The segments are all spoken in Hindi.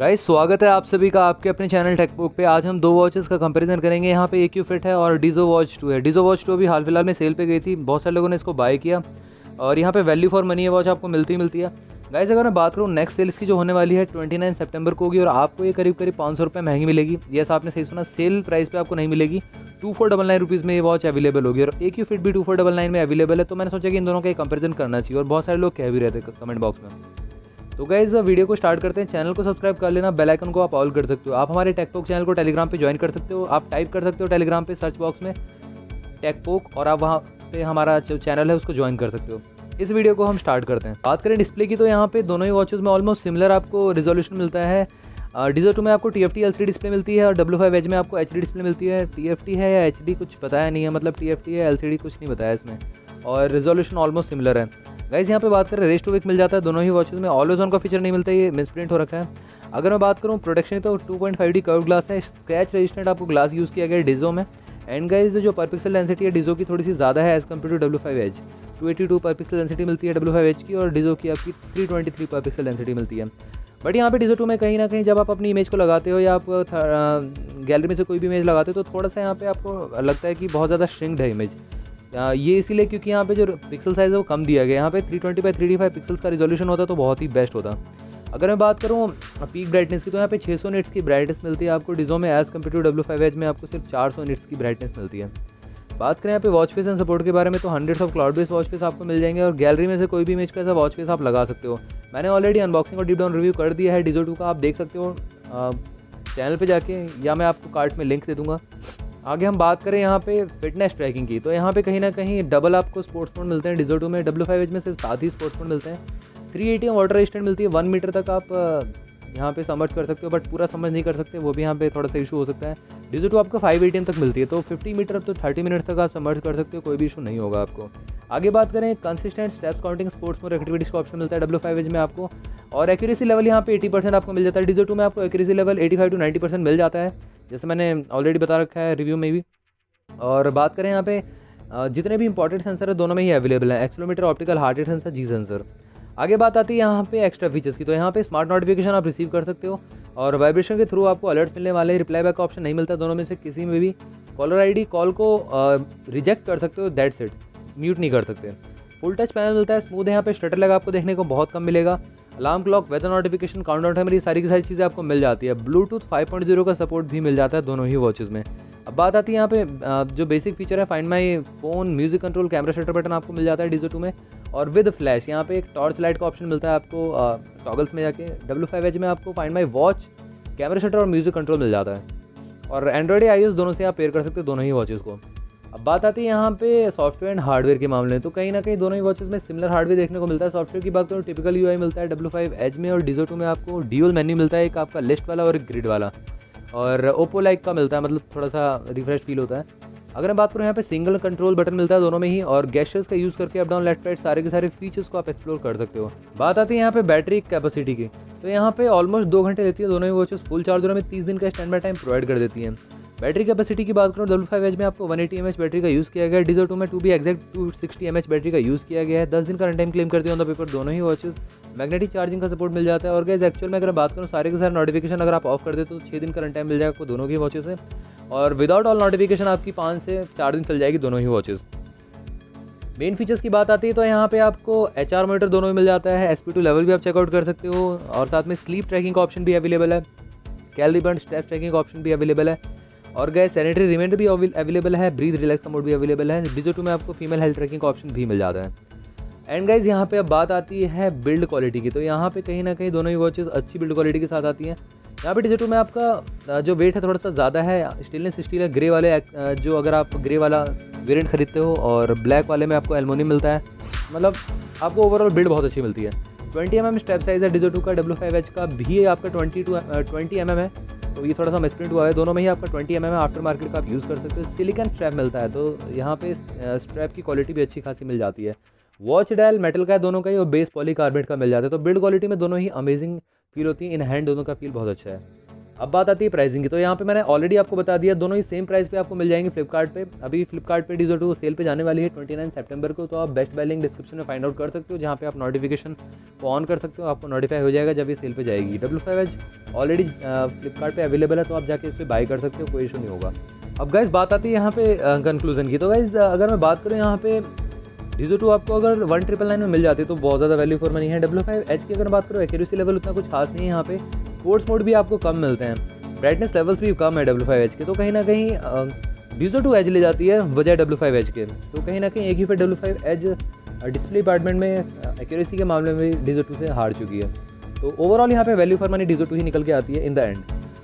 गाइस स्वागत है आप सभी का आपके अपने चैनल टेकबुक पे। आज हम दो वॉचेस का कंपैरिजन करेंगे। यहाँ पे एक यू फिट है और डीजो वॉच टू है। डीजो वॉच टू अभी हाल फ़िलहाल में सेल पे गई थी। बहुत सारे लोगों ने इसको बाय किया। और यहाँ पे वैल्यू फॉर मनी है वॉच आपको मिलती मिलती है। गाइस अगर मैं बात करूँ नेक्स्ट सेल इसकी जो होने वाली है ट्वेंटी नाइन सेप्टेम्बर को होगी और आपको ये करीब करीब पाँच सौ रुपये महँगी मिलेगी। यस आपने सही सुना सेल प्राइस पे आपको नहीं मिलेगी। Two four double nine rupees में ये वॉच अवेलेबल होगी। और एक यू फिट भी टू फोर डबल नाइन में अवेलेबल है। तो मैंने सोचा कि इन दोनों का कंपेरिजन करना चाहिए और बहुत सारे लोग कह भी रहते हैं कमेंट बॉक्स में। तो गाइज़ वीडियो को स्टार्ट करते हैं। चैनल को सब्सक्राइब कर लेना। बेल आइकन को आप ऑल कर सकते हो। आप हमारे टेकपोक चैनल को टेलीग्राम पे ज्वाइन कर सकते हो। आप टाइप कर सकते हो टेलीग्राम पे सर्च बॉक्स में टेकपोक और आप वहाँ पे हमारा जो चैनल है, उसको ज्वाइन कर सकते हो। इस वीडियो को हम स्टार्ट करते हैं। बात करें डिस्प्ले की तो यहाँ पे दोनों ही वॉचेस में ऑलमोस्ट सिमिलर आपको रिजोल्यूशन मिलता है। डीजो टू में आपको T F T L C display मिलती है और डब्ल्यू फाइव एच में आपको एच डी डिस्प्ले मिलती है। टी एफ़ टी है या एच डी कुछ बताया नहीं है मतलब टी एफ़ टी है एल सी डी कुछ नहीं बताया इसमें। और रिजोल्यूशन ऑलमोस्ट सिमिलर है। गाइज़ यहाँ पे बात करें रेस्ट टू वीक मिल जाता है, दोनों ही वॉचेस में। ऑलवेज ऑन का फीचर नहीं मिलता, ये मिसप्रिंट हो रखा है। अगर मैं बात करूँ प्रोटेक्शन तो two point five D curve glass है स्क्रैच रेजिस्टेंट आपको ग्लास यूज़ किया गया डिजो में। एंड गाइज़ जो पर पिक्सल डेंसिटी है डिजो की थोड़ी सी ज़्यादा है as compare to W five H two eighty two per pixel density मिलती है डब्ल्यू फाइव एच की, और डिजो की आपकी three twenty three per pixel density मिलती है। बट यहाँ पे डिजो टू में कहीं ना कहीं जब आप अपनी इमेज को लगाते हो, या आप गैलरी में से कोई भी इमेज लगाते हो तो थोड़ा सा यहाँ पे आपको लगता है कि बहुत ज़्यादा श्रिंक्ड है इमेज ये इसीलिए क्योंकि यहाँ पे जो पिक्सल साइज़ है वो कम दिया गया यहाँ पे 320 ट्वेंटी बाई थ्री पिक्सल्स का रिजोल्यूशन होता तो बहुत ही बेस्ट होता। अगर मैं बात करूँ पीक ब्राइटनेस की तो यहाँ पे 600 सौ की ब्राइटनेस मिलती है आपको। डिजो में as compare to W five H में आपको सिर्फ़ 400 सौ की ब्राइटनेस मिलती है। बात करें यहाँ पे वॉच फेस एंड सपोर्ट के बारे में तो hundreds of cloud base watch face आपको मिल जाएँगे और गैलरी में से कोई भी इमेज का ऐसा वॉच फेस आप लगा सकते हो। मैंने ऑलरेडी अनबॉक्सिंग और डीप डाउन रिव्यू कर दिया है। डिजो टू का आप देख सकते हो। चैनल पर जाके या मैं आपको कार्ट में लिंक दे दूँगा। आगे हम बात करें यहाँ पे फिटनेस ट्रैकिंग की तो यहाँ पे कहीं ना कहीं डबल आपको स्पोर्ट्स मोड मिलते हैं डिजो टू में डब्ल्यू फाइव एच में सिर्फ़ सात ही स्पोर्ट्स मोड मिलते हैं। थ्री एटी वाटर रेजिस्टेंट मिलती है वन मीटर तक आप यहाँ पे समझ कर सकते हो बट पूरा समझ नहीं कर सकते, वो भी यहाँ पे थोड़ा सा इशू हो सकता है। डिजो टू आपको फाइव एटीएम तक मिलती है तो फिफ्टी मीटर तो थर्टी मिनट तक आप समझ कर सकते हो, कोई भी इशू नहीं होगा आपको। आगे बात करें consistent steps counting sports mode activities का ऑप्शन मिलता है डब्ल्यू फाइव एच में आपको, और एक्यूरेसी लेवल यहाँ पे एटी परसेंट आपको मिल जाता है। डिजो टू में आपको accuracy level eighty five to ninety percent मिल जाता है। जैसे मैंने ऑलरेडी बता रखा है रिव्यू में भी। और बात करें यहाँ पे जितने भी इंपॉर्टेंट सेंसर है, दोनों में ही अवेलेबल है। Accelerometer optical heart rate sensor G sensor आगे बात आती है यहाँ पे एक्स्ट्रा फीचर्स की। तो यहाँ पे स्मार्ट नोटिफिकेशन आप रिसीव कर सकते हो। और वाइब्रेशन के थ्रू आपको अलर्ट्स मिलने वाले रिप्लाई बैक ऑप्शन नहीं मिलता दोनों में से किसी में भी। कॉलर आईडी कॉल को रिजेक्ट कर सकते हो। दैट सेट म्यूट नहीं कर सकते। फुल टच पैनल मिलता है। स्मूथ है यहाँ पे। स्टटर लगा आपको देखने को बहुत कम मिलेगा। Alarm clock weather notification count timer ये सारी की सारी चीज़ें आपको मिल जाती है। ब्लूटूथ 5.0 का सपोर्ट भी मिल जाता है दोनों ही वॉचेज़ में। अब बात आती है यहाँ पे जो बेसिक फीचर है find my phone music control camera shutter button आपको मिल जाता है डीजो टू में। और विद फ्लैश यहाँ पे एक टॉर्च लाइट का ऑप्शन मिलता है आपको टॉगल्स में जाके। डब्ल्यू फाइव एच में आपको find my watch camera shutter और म्यूज़िक कंट्रोल मिल जाता है। और एंड्रॉइड आई दोनों से आप पेयर कर सकते हो दोनों ही वॉचेज़ को। अब बात आती है यहाँ पे सॉफ्टवेयर एंड हार्डवेयर के मामले में। तो कहीं ना कहीं दोनों ही वॉचेस में सिमिलर हार्डवेयर देखने को मिलता है। सॉफ्टवेयर की बात करूँ टिपिकल यूआई मिलता है डब्ल्यू फाइव एच में और डीजो टू में आपको ड्यूल मेन्यू मिलता है, एक आपका लिस्ट वाला और एक ग्रिड वाला। और ओप्पो लाइक का मिलता है मतलब थोड़ा सा रिफ्रेश फील होता है। अगर मैं बात करूँ यहाँ पे सिंगल कंट्रोल बटन मिलता है दोनों में ही, और गैशर्स का यूज़ करके अप डाउन लेफ़्ट राइट सारे के सारे फीचर्स को आप एक्सप्लोर कर सकते हो। बात आती है यहाँ पे बैटरी कैपेसिटी की। तो यहाँ पे ऑलमोस्ट दो घंटे देती है, दोनों ही वॉचेस फुल चार्जर में तीस दिन का स्टैंड बाई टाइम प्रोवाइड कर देती है। बैटरी कैपेसिटी की बात करूँ डब्ल्यू फाइव एच में आपको वन एटी बैटरी का यूज़ किया गया डीजल टू में to be exact two sixty M H battery का यूज़ किया गया है। दस दिन का रन टाइम क्लेम करते हैं ऑन द पेपर दोनों ही वॉचेस मैग्नेटिक चार्जिंग का सपोर्ट मिल जाता है। और गैस एक्चुअल में अगर बात करूँ, सारे के सारे नोटिफिकेशन अगर आप ऑफ़ कर दे तो छः दिन का रन टाइम मिल जाएगा आपको दोनों की वॉचेस से। और विदाउट ऑल नोटिफिकेशन आपकी पाँच से चार दिन चल जाएगी दोनों ही वॉचेस मेन फीचर्स की बात आती है तो यहाँ पे आपको एच आर मीटर दोनों में मिल जाता है। एस पी टू लेवल भी आप चेकआउट कर सकते हो। और साथ में स्लीप ट्रैकिंग का ऑप्शन भी अवेलेबल है। कैलरी बर्न स्टेप ट्रैकिंग का ऑप्शन भी अवेलेबल है। और गए सैनिटरी रिमेंट भी अवेलेबल है ब्रीथ रिलैक्स मोड भी अवेलेबल है डिजो टू में आपको फीमेल हेल्थ ट्रैकिंग का ऑप्शन भी मिल जाता है। एंड गाइज़ यहाँ पे अब बात आती है बिल्ड क्वालिटी की तो यहाँ पे कहीं ना कहीं दोनों ही वॉचेस अच्छी बिल्ड क्वालिटी के साथ आती हैं। यहाँ पे डिजिटो में आपका जो वेट है थोड़ा सा ज़्यादा है स्टेनलेस स्टील है ग्रे वाले जो अगर आप ग्रे वाला वेरिएंट खरीदते हो और ब्लैक वाले में आपको एलमोनियम मिलता है मतलब आपको ओवरऑल बिल्ड बहुत अच्छी मिलती है। Twenty M M step size है, डिजो टू का डब्ल्यू फाइव एच का, भी आपका twenty two twenty M M है। तो ये थोड़ा सा मिसप्रिंट हुआ है। दोनों में ही आपका twenty M M after market का आप यूज़ कर सकते हो। सिलिकन स्ट्रैप मिलता है तो यहाँ पे स्ट्रैप की क्वालिटी भी अच्छी खासी मिल जाती है। वॉच डायल मेटल का है दोनों का ही और बेस पॉलीकार्बोनेट का मिल जाता है। तो बिल्ड क्वालिटी में दोनों ही अमेजिंग फील होती है। इन हैंड दोनों का फील बहुत अच्छा है। अब बात आती है प्राइसिंग की। तो यहाँ पे मैंने ऑलरेडी आपको बता दिया, दोनों ही सेम प्राइस पे आपको मिल जाएँगे फ्लिपकार्ट पे। अभी फ्लिपकार्ट पे डीजो टू सेल पे जाने वाली है ट्वेंटी नाइन सेप्टेम्बर को तो आप बेस्ट बैलिंग डिस्क्रिप्शन में फाइंड आउट कर सकते हो, जहाँ पे आप नोटिफिकेशन को ऑन कर सकते हो, आपको नोटिफाई हो जाएगा जब ये सेल पर जाएगी। W five H already Flipkart पर अवेलेबल है तो आप जाके इस पर बाई कर सकते हो, कोई इशू नहीं होगा। अब गाइज़ बात आती है यहाँ पे कंक्लूजन की। तो गाइज़ अगर मैं बात करूँ यहाँ पे डीजो टू आपको अगर वन ट्रिपल नाइन में मिल जाती है तो बहुत ज़्यादा वैल्यू फॉर मनी है। डब्ल्यू फाइव एच की अगर बात करो एक्यूरेसी लेवल उतना कुछ खास नहीं है यहाँ पे। स्पोर्ट्स मोड भी आपको कम मिलते हैं। ब्राइटनेस लेवल्स भी कम है डब्ल्यू फाइव एच के तो कहीं ना कहीं डीजो टू एज ले जाती है बजाय डब्ल्यू फाइव एच के। तो कहीं ना कहीं एक ही फिर W five H display department में एक्यूरेसी के मामले में डीजो टू से हार चुकी है। तो ओवरऑल यहाँ पे value for money Dizo two ही निकल के आती है इन द एंड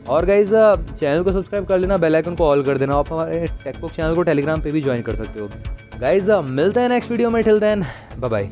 और गाइज़ चैनल को सब्सक्राइब कर लेना बेल आइकन को ऑल कर देना, आप हमारे टेकबुक चैनल को टेलीग्राम पे भी ज्वाइन कर सकते हो। गाइज़ मिलते हैं नेक्स्ट वीडियो में टिल देन बाय बाय